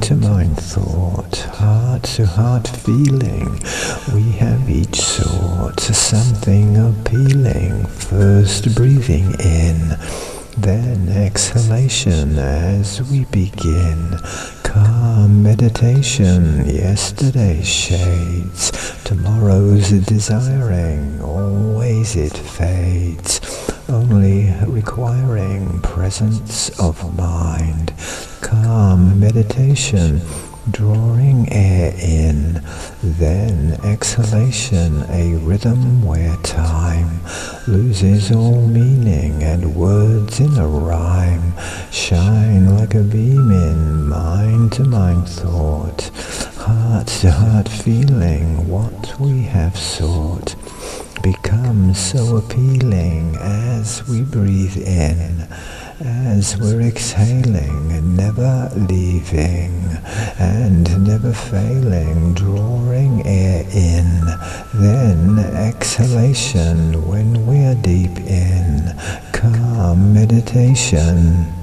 mind to mind thought, heart to heart feeling. We have each sought something appealing. First breathing in, then exhalation as we begin. Calm meditation, yesterday's shades, tomorrow's desiring, always it fades only requiring presence of mind, calm meditation, drawing air in, then exhalation, a rhythm where time loses all meaning and words in a rhyme. Shine like a beam in mind to mind thought, heart to heart feeling what we have sought. Becomes so appealing as we breathe in, as we're exhaling, never leaving, and never failing, drawing air in, then exhalation when we're deep in calm meditation.